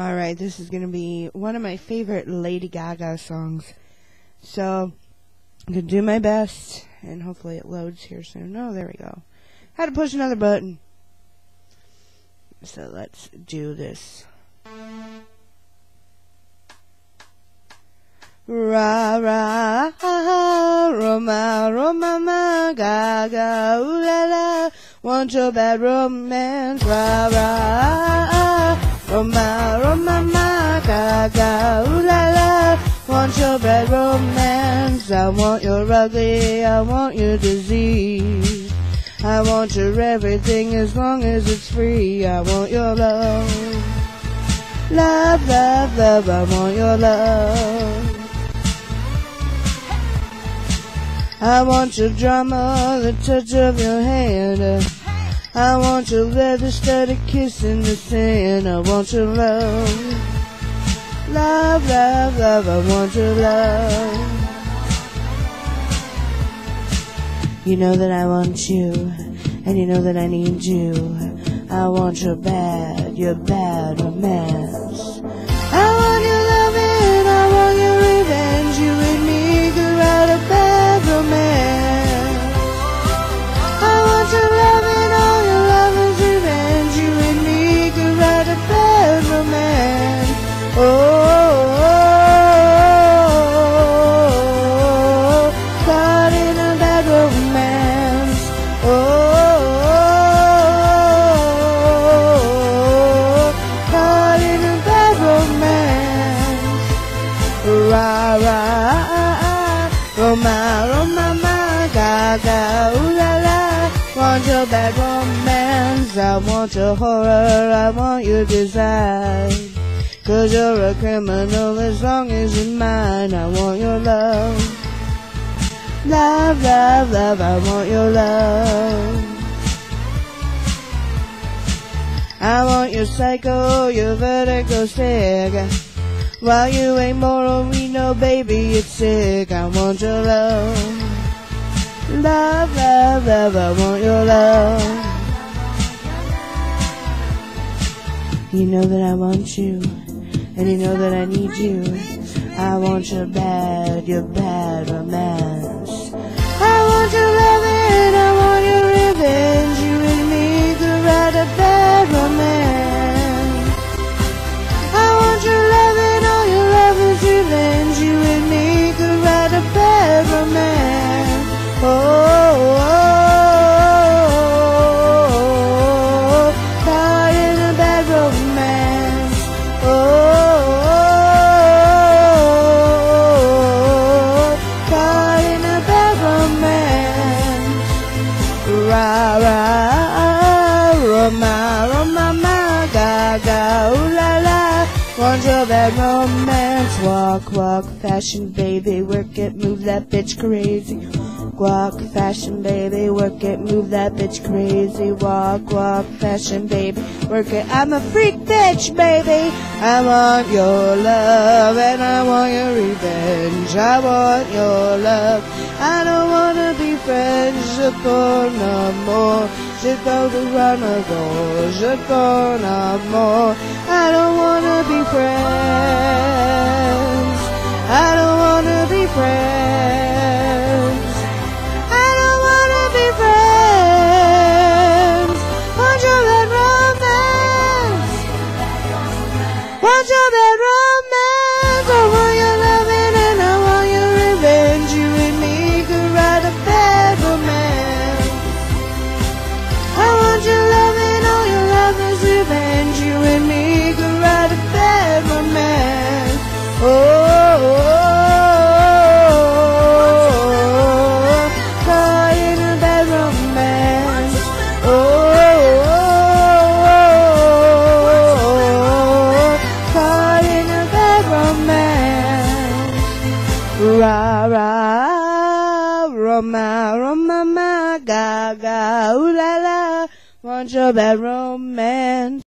Alright, this is going to be one of my favorite Lady Gaga songs. So, I'm going to do my best, and hopefully it loads here soon. Oh, there we go. Had to push another button. So let's do this. Ra ra Roma Roma ma Gaga ooh la la Want your bad romance Ra ra Roma, Roma, ma, gaga, ooh la la. Want your bad romance. I want your ugly. I want your disease. I want your everything as long as it's free. I want your love. Love, love, love. I want your love. I want your drama, the touch of your hand. I want your leather studded kiss in the sand. I want your love. Love, love, love, I want your love. You know that I want you, and you know that I need you. I want your bad, your bad romance. I want your ra, Roma, Roma, ma, gaga, ooh la la. Want your bad romance, I want your horror, I want your desire. Cause you're a criminal as long as you're mine, I want your love. Love, love, love, I want your love. I want your psycho, your vertigo sick. While you ain't moral, we know, baby, it's sick. I want your love. Love, love, love, I want your love. You know that I want you, and you know that I need you. I want your bad, your bad romance. I want your loving, I want your Ra ra, Roma, Roma, ma, gaga, ooh la la. Your romance? Walk, walk, fashion, baby, work it, move that bitch crazy. Walk, fashion, baby, work it, move that bitch crazy. Walk, walk, fashion, baby, work it. I'm a freak bitch, baby. I want your love and I want revenge. I want your love. I don't wanna be friends. Je con amor. Je. Je con amor. I don't wanna be friends. I don't wanna be friends. I don't wanna be friends. Want your bad Ra Roma, Roma, ma, gaga, ooh la la. Want your bad romance.